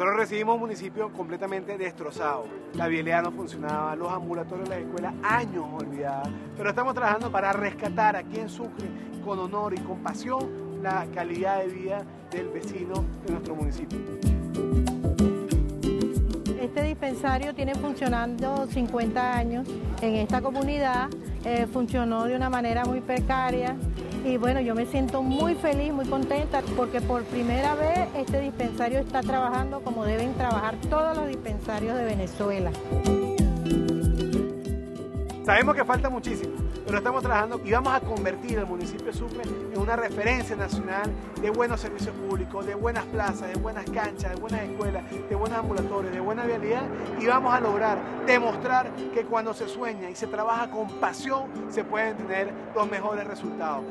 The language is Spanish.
Nosotros recibimos un municipio completamente destrozado. La vialidad no funcionaba, los ambulatorios de la escuela años olvidadas. Pero estamos trabajando para rescatar aquí en Sucre con honor y con pasión la calidad de vida del vecino de nuestro municipio. Este dispensario tiene funcionando 50 años en esta comunidad, eh, funcionó de una manera muy precaria y bueno, yo me siento muy feliz, muy contenta porque por primera vez este está trabajando como deben trabajar todos los dispensarios de Venezuela. Sabemos que falta muchísimo, pero estamos trabajando y vamos a convertir el municipio de Sucre en una referencia nacional de buenos servicios públicos, de buenas plazas, de buenas canchas, de buenas escuelas, de buenos ambulatorios, de buena vialidad y vamos a lograr demostrar que cuando se sueña y se trabaja con pasión se pueden tener los mejores resultados.